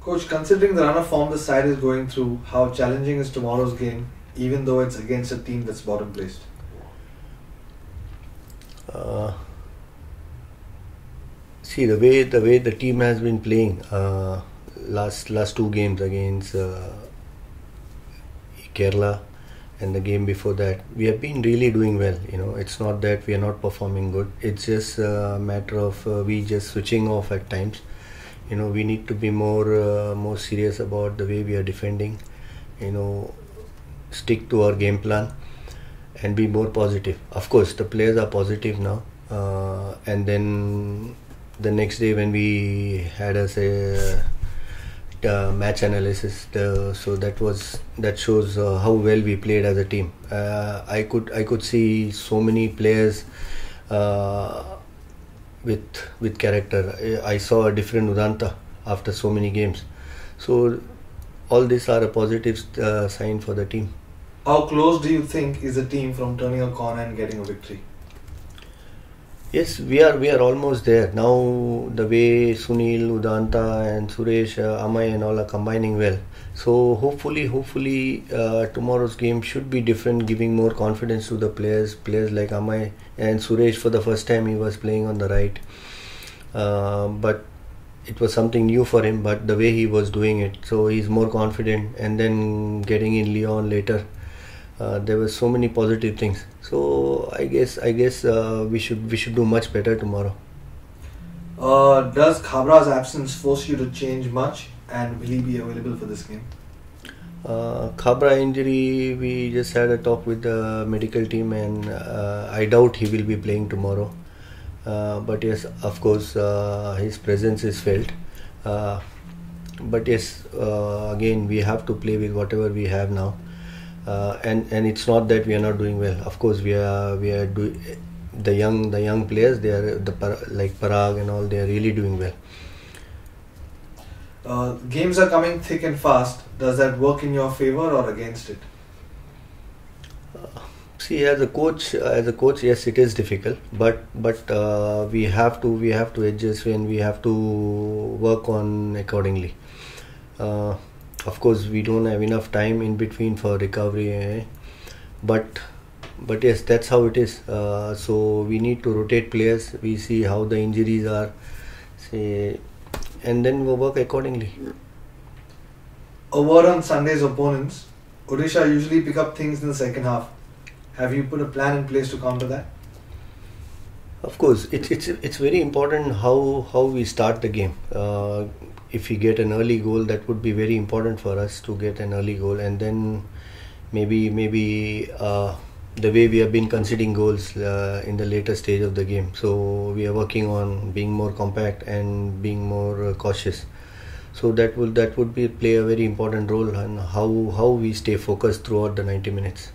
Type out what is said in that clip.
Coach, considering the run of form the side is going through, how challenging is tomorrow's game, even though it's against a team that's bottom placed? Uh, see the way the way the team has been playing uh, last last two games against uh, Kerala and the game before that we have been really doing well you know. It's not that we are not performing good. It's just a matter of uh, we just switching off at times you know we need to be more uh, more serious about the way we are defending you know stick to our game plan and be more positive. Of course the players are positive now uh, and then the next day when we had a say uh, match analysis the, so that was that shows uh, how well we played as a team. Uh, i could i could see so many players uh, with with character. I saw a different udanta after so many games. So all these are a positive uh, sign for the team. How close do you think is the team from turning a corner and getting a victory? Yes, we are we are almost there now. The way Sunil, Udanta, and Suresh, uh, Amay, and all are combining well. So hopefully, hopefully uh, tomorrow's game should be different, giving more confidence to the players. Players like Amay and Suresh for the first time he was playing on the right, uh, but it was something new for him. But the way he was doing it, so he's more confident. And then getting in Leon later. Uh, there were so many positive things. So I guess I guess uh, we should we should do much better tomorrow. Uh, does Khabra's absence force you to change much, and will he be available for this game? Uh, Khabra injury, we just had a talk with the medical team, and uh, I doubt he will be playing tomorrow. Uh, but yes, of course, uh, his presence is felt. Uh, but yes, uh, again, we have to play with whatever we have now, uh, and and it's not that we are not doing well. Of course, we are we are do the young the young players. They are the like Parag and all. They are really doing well. Uh, games are coming thick and fast. Does that work in your favor or against it? See, as a coach, as a coach, yes, it is difficult, but but uh, we have to we have to adjust and we have to work on accordingly. Of course, we don't have enough time in between for recovery, eh? but but yes, that's how it is. Uh, so we need to rotate players. We see how the injuries are, say, and then we work accordingly. A word on Sunday's opponents. Odisha usually pick up things in the second half. Have you put a plan in place to counter that? Of course, it's it's it's very important how how we start the game. Uh, if we get an early goal, that would be very important for us to get an early goal, and then maybe maybe uh, the way we have been conceding goals uh, in the later stage of the game. So we are working on being more compact and being more uh, cautious. So that will that would be play a very important role on how how we stay focused throughout the 90 minutes.